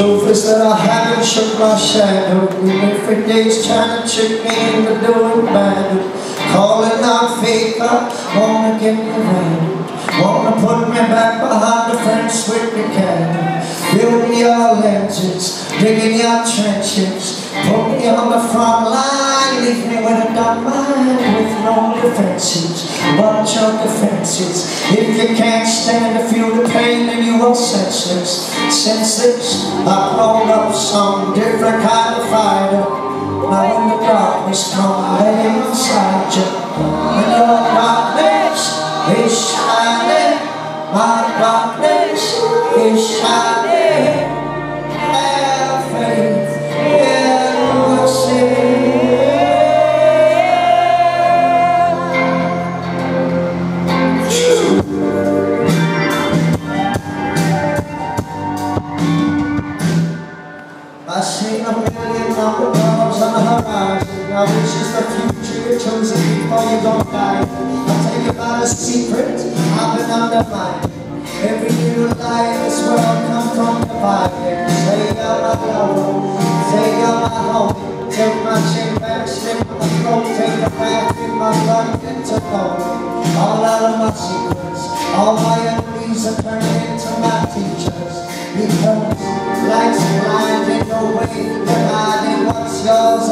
Is that I haven't shook my shadow. Even for days trying to trick me into doing bad Calling out fake up, wanna get me right. Wanna put me back behind the fence with the cannon Building your lenses, digging your trenches. Put me on the front line, leave me with a dumb mind With no defenses, bunch of defenses. If you can't stand to feel the pain then you are senseless Senseless, I grown up some different kind of fighter Now when the darkness comes, lay inside you. When your darkness is shining My darkness is shining Now this is the future you're chosen before you don't die I'll tell you about a secret I've been undermining Every new life in this world come from the Say you're my lover, say you're my homie Take my chin back, slip my throat Take a bath in my blood, into gold. All out of my secrets All my enemies are turned into my teachers. Because life's blind in no way dividing what's yours